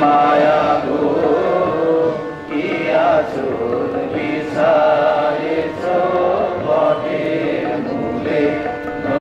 마야도 이아주